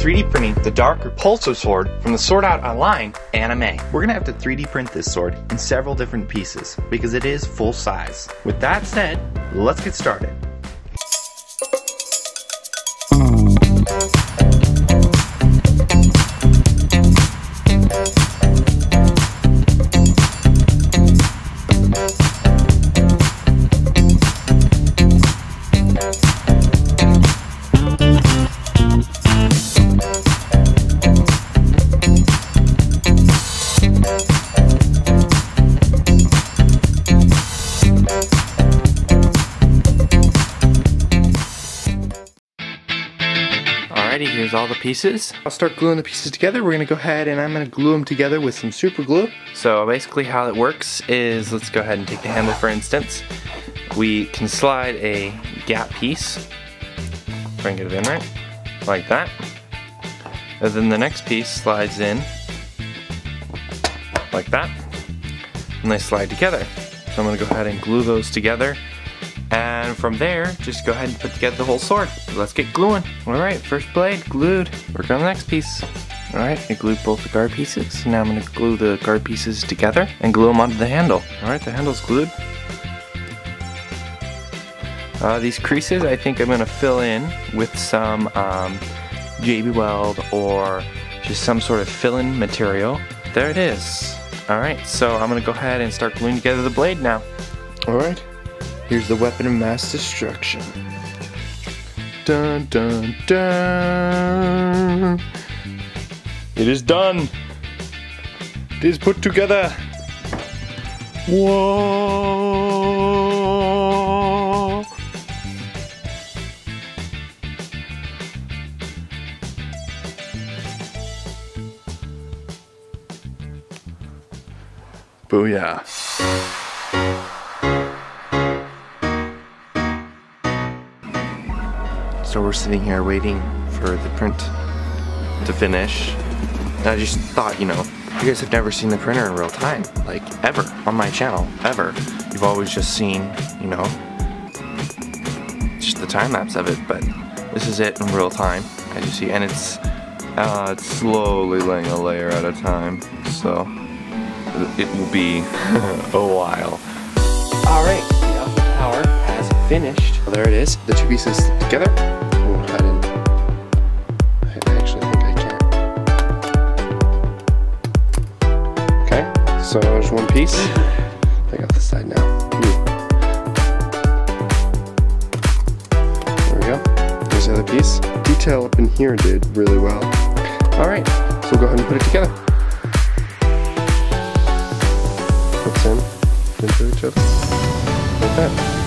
3D printing the Dark Repulser sword from the Sword Art Online anime. We're gonna have to 3D print this sword in several different pieces because it is full size. With that said, let's get started. Here's all the pieces. I'll start gluing the pieces together. We're gonna go ahead and I'm gonna glue them together with some super glue. So basically how it works is, let's go ahead and take the handle for instance. We can slide a gap piece, I can get it in right, like that. And then the next piece slides in, like that. And they slide together. So I'm gonna go ahead and glue those together. And from there, just go ahead and put together the whole sword. Let's get gluing. All right, first blade glued. Work on the next piece. All right, I glued both the guard pieces. Now I'm gonna glue the guard pieces together and glue them onto the handle. All right, the handle's glued. Uh, these creases, I think I'm gonna fill in with some um, JB Weld or just some sort of fill-in material. There it is. All right, so I'm gonna go ahead and start gluing together the blade now. All right. Here's the weapon of mass destruction. Dun dun dun. It is done. It is put together. Whoa. Booyah. So we're sitting here waiting for the print to finish. And I just thought, you know, you guys have never seen the printer in real time, like ever on my channel, ever. You've always just seen, you know, just the time lapse of it, but this is it in real time, as you see, and it's uh, it's slowly laying a layer at a time, so it will be a while. All right, the output power has finished. There it is, the two pieces together. We'll I actually think I can. Okay, so there's one piece. I got this side now. There we go. There's the other piece. Detail up in here did really well. All right, so we'll go ahead and put it together. Hooks in into each other like that.